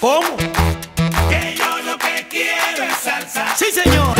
¿Cómo? que yo lo que quiero es salsa. Sí, señor.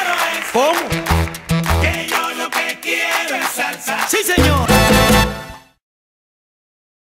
Quiero es ¿Cómo? que yo lo que quiero es salsa. Sí, señor.